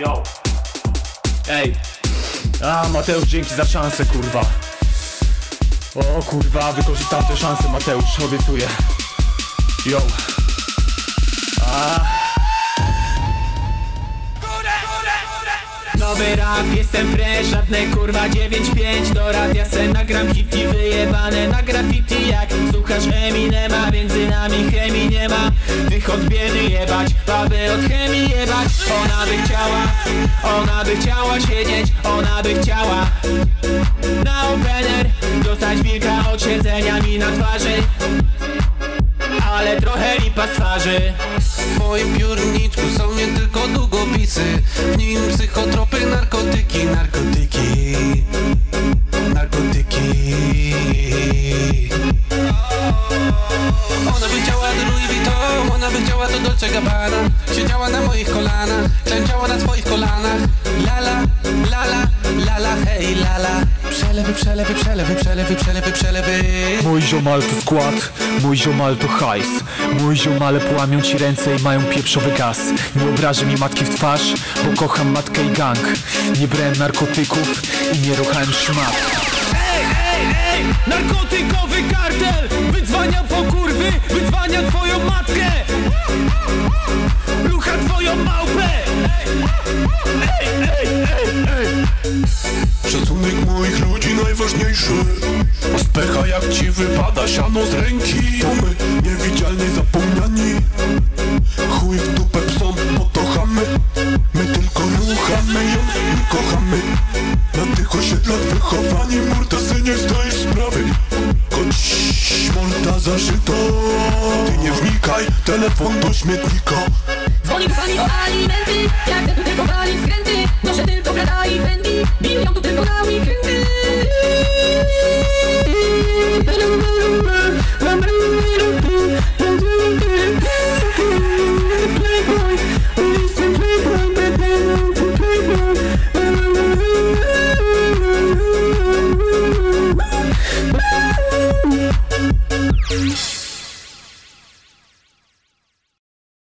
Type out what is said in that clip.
Yo. Ej. A, Mateusz, dzięki za szansę, kurwa. O, kurwa, wykorzystam tę szansę, Mateusz, obiecuję. Yo. A. Nowy rap, jestem fresh, żadne kurwa 9-5 Do radia se nagram hity wyjebane na graffiti Jak słuchasz Eminema, między nami chemii nie ma Tych od biedy jebać, baby od chemii jebać. Ona by chciała, ona by chciała siedzieć Ona by chciała. Na opener Dostać wilka od siedzenia mi na twarzy z twarzy W moim piórniczku są nie tylko długopisy. W nim psychotropy, narkotyki, narkotyki Ona by chciała do Louis Vuitton, ona by chciała do Dolce Gabbana. Siedziała na moich kolanach, klęczała na swoich kolanach. Lala, lala, lala, hej lala Przelewy, przelewy, przelewy, przelewy, przelewy, przelewy. Mój ziomal to skład, mój ziomal to hajs. Mój ziomale połamią ci ręce i mają pieprzowy gaz. Nie obrażę mi matki w twarz, bo kocham matkę i gang. Nie brałem narkotyków i nie ruchałem szmat. Ej, ej, ej! Narkotykowy pecha jak ci wypada siano z ręki. To my, niewidzialnie zapomniani. Chuj w dupę psom, bo to chamy. My tylko ruchamy ją, my kochamy. Na tych osiedlach wychowani Murtasy nie zdajesz sprawy. Choć molta zaszyto. Ty nie wnikaj, telefon do śmietnika. Dzwoni pani o alimenty